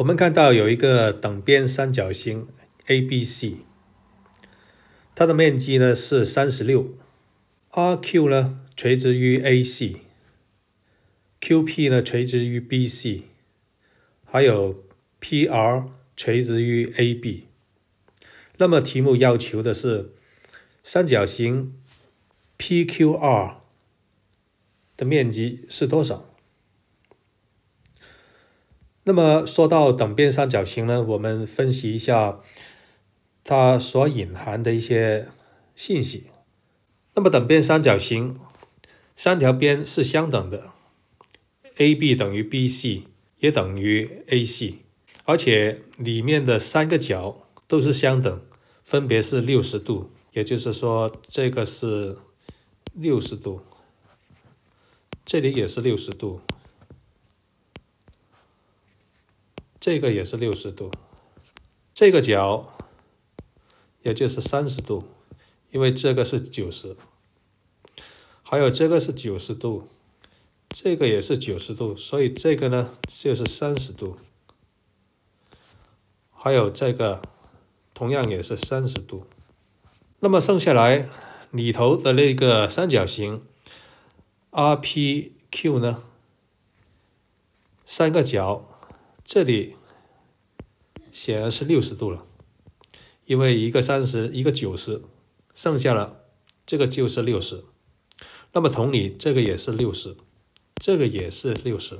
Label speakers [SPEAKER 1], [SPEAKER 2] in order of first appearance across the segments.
[SPEAKER 1] 我们看到有一个等边三角形 ABC，它的面积呢是三十六，RQ 呢垂直于 AC，QP 呢垂直于 BC，还有 PR 垂直于 AB。那么题目要求的是三角形 PQR 的面积是多少？那么说到等边三角形呢，我们分析一下它所隐含的一些信息。那么等边三角形三条边是相等的，AB 等于 BC 也等于 AC，而且里面的三个角都是相等，分别是六十度，也就是说这个是六十度，这里也是六十度。这个也是六十度，这个角也就是三十度，因为这个是九十，还有这个是九十度，这个也是九十度，所以这个呢就是三十度，还有这个同样也是三十度。那么剩下来里头的那个三角形 RPQ 呢，三个角。这里显然是六十度了，因为一个三十，一个九十，剩下了这个就是六十。那么同理，这个也是六十，这个也是六十。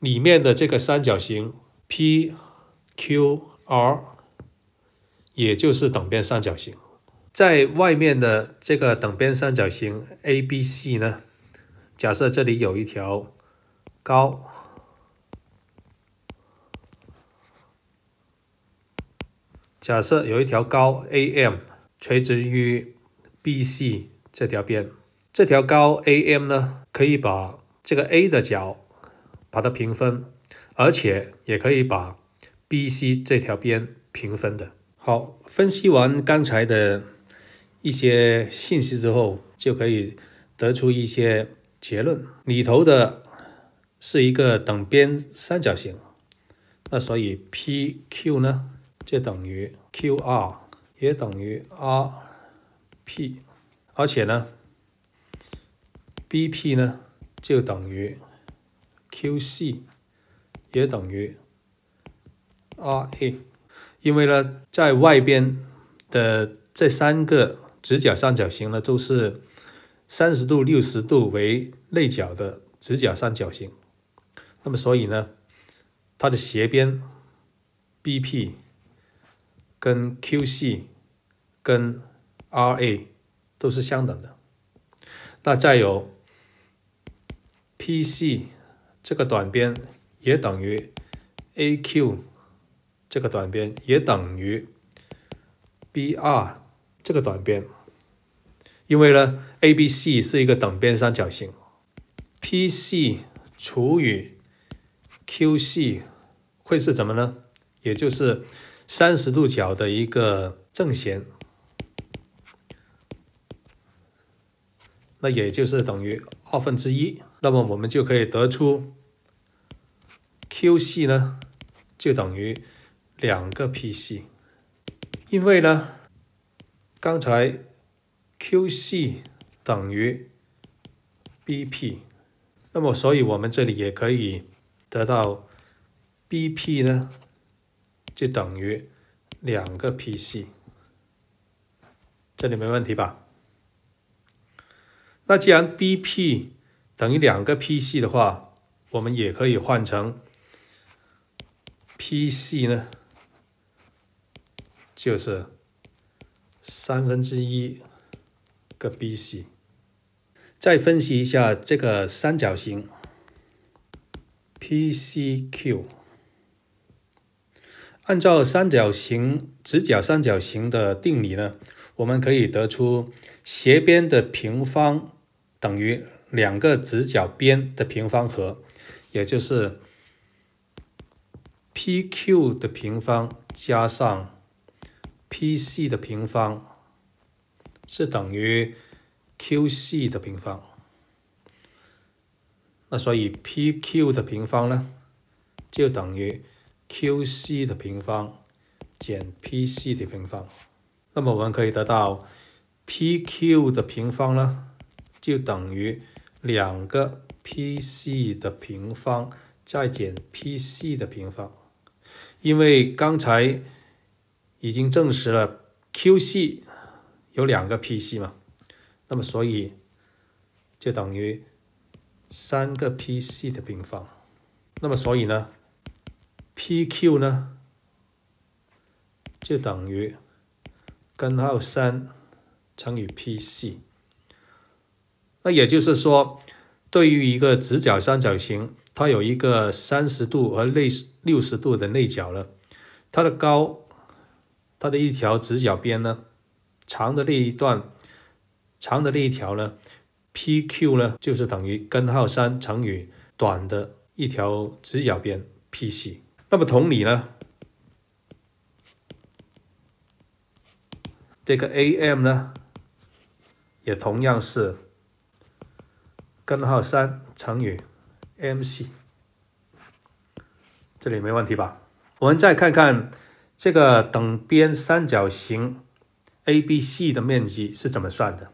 [SPEAKER 1] 里面的这个三角形 PQR，也就是等边三角形。在外面的这个等边三角形 ABC 呢，假设这里有一条高。假设有一条高 AM 垂直于 BC 这条边，这条高 AM 呢，可以把这个 A 的角把它平分，而且也可以把 BC 这条边平分的。好，分析完刚才的一些信息之后，就可以得出一些结论。里头的是一个等边三角形，那所以 PQ 呢？就等于 QR 也等于 RP，而且呢，BP 呢就等于 QC 也等于 RA，因为呢在外边的这三个直角三角形呢都是三十度、六十度为内角的直角三角形，那么所以呢它的斜边 BP。跟 QC 跟 RA 都是相等的，那再有 PC 这个短边也等于 AQ 这个短边也等于 BR 这个短边，因为呢 ABC 是一个等边三角形，PC 除以 QC 会是怎么呢？也就是三十度角的一个正弦，那也就是等于二分之一。那么我们就可以得出 QC 呢，就等于两个 PC。因为呢，刚才 QC 等于 BP，那么所以我们这里也可以得到 BP 呢。就等于两个 PC，这里没问题吧？那既然 BP 等于两个 PC 的话，我们也可以换成 PC 呢，就是三分之一个 BC。再分析一下这个三角形 PCQ。按照三角形直角三角形的定理呢，我们可以得出斜边的平方等于两个直角边的平方和，也就是 PQ 的平方加上 PC 的平方是等于 QC 的平方。那所以 PQ 的平方呢，就等于 QC 的平方减 PC 的平方。那么我们可以得到 PQ 的平方呢，就等于两个 PC 的平方再减 PC 的平方。因为刚才已经证实了 QC 有两个 PC 嘛，那么所以就等于三个 PC 的平方。那么所以呢，PQ 呢就等于根号三乘以 PC。那也就是说，对于一个直角三角形。它有一个三十度和内六十度的内角了，它的高，它的一条直角边呢，长的那一段，长的那一条呢，PQ 呢就是等于根号三乘以短的一条直角边 PC。那么同理呢，这个 AM 呢，也同样是根号三乘以。MC，这里没问题吧？我们再看看这个等边三角形 ABC 的面积是怎么算的。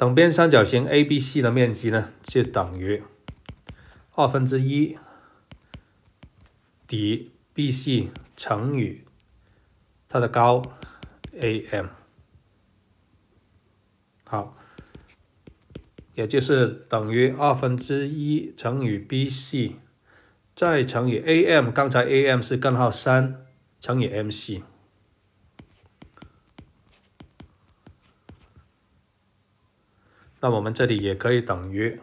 [SPEAKER 1] 等边三角形 ABC 的面积呢，就等于二分之一底 BC 乘以它的高 AM。好，也就是等于二分之一乘以 BC，再乘以 AM。刚才 AM 是根号三乘以 MC。那我们这里也可以等于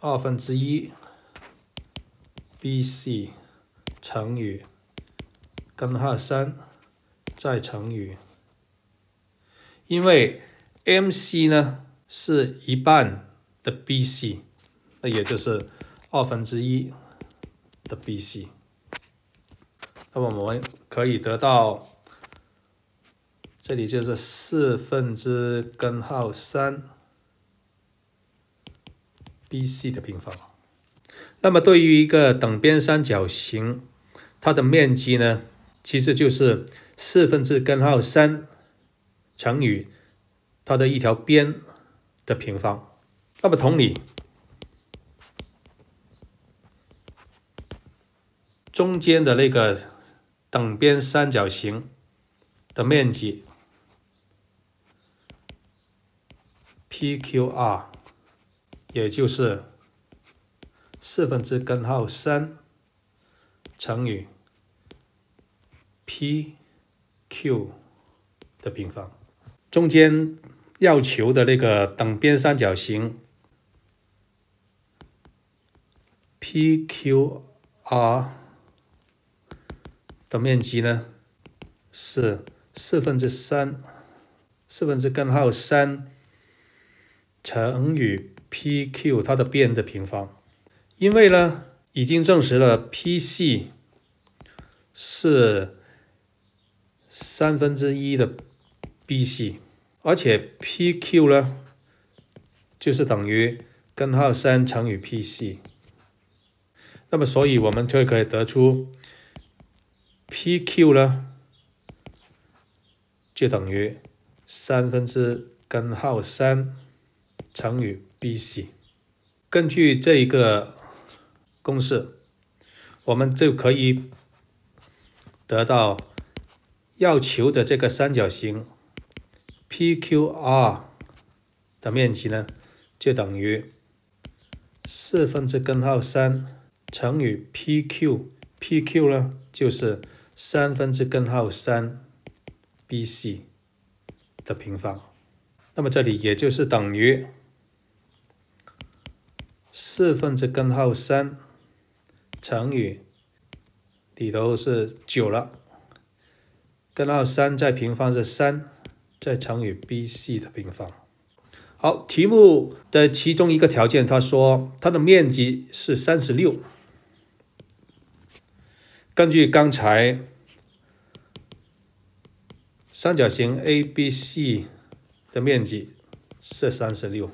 [SPEAKER 1] 二分之一 BC 乘以根号三，再乘以。因为 MC 呢是一半的 BC，那也就是二分之一的 BC，那么我们可以得到，这里就是四分之根号三 BC 的平方。那么对于一个等边三角形，它的面积呢，其实就是四分之根号三。乘以它的一条边的平方，那么同理，中间的那个等边三角形的面积 PQR，也就是四分之根号三乘以 PQ 的平方。中间要求的那个等边三角形 PQR 的面积呢是四分之三，四分之根号三乘以 PQ 它的边的平方。因为呢已经证实了 PC 是三分之一的。BC，而且 PQ 呢，就是等于根号三乘以 PC，那么所以我们就可以得出 PQ 呢，就等于三分之根号三乘以 BC。根据这一个公式，我们就可以得到要求的这个三角形。PQR 的面积呢，就等于四分之根号三乘以 PQ，PQ 呢就是三分之根号三 BC 的平方。那么这里也就是等于四分之根号三乘以里头是九了，根号三再平方是三。再乘以 BC 的平方。好，题目的其中一个条件，他说它的面积是三十六。根据刚才三角形 ABC 的面积是三十六。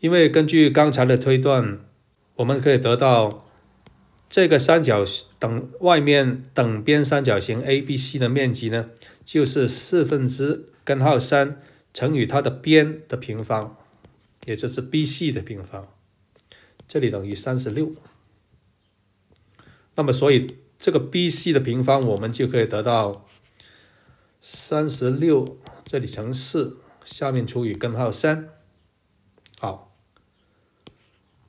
[SPEAKER 1] 因为根据刚才的推断，我们可以得到这个三角等外面等边三角形 ABC 的面积呢，就是四分之根号三乘以它的边的平方，也就是 BC 的平方，这里等于三十六。那么，所以这个 BC 的平方，我们就可以得到三十六，这里乘四，下面除以根号三。好，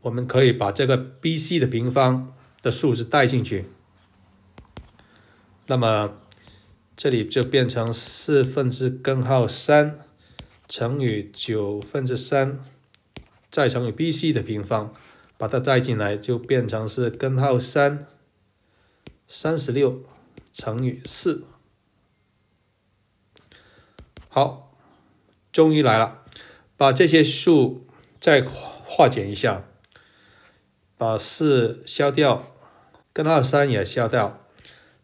[SPEAKER 1] 我们可以把这个 BC 的平方的数字带进去。那么，这里就变成四分之根号三乘以九分之三，再乘以 BC 的平方，把它带进来，就变成是根号三。三十六乘以四，好，终于来了。把这些数再化简一下，把四消掉，根号三也消掉，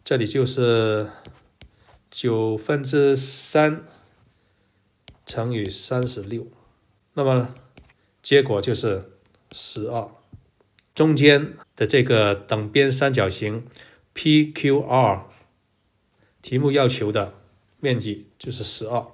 [SPEAKER 1] 这里就是九分之三乘以三十六，那么结果就是十二。中间的这个等边三角形。PQR 题目要求的面积就是十二。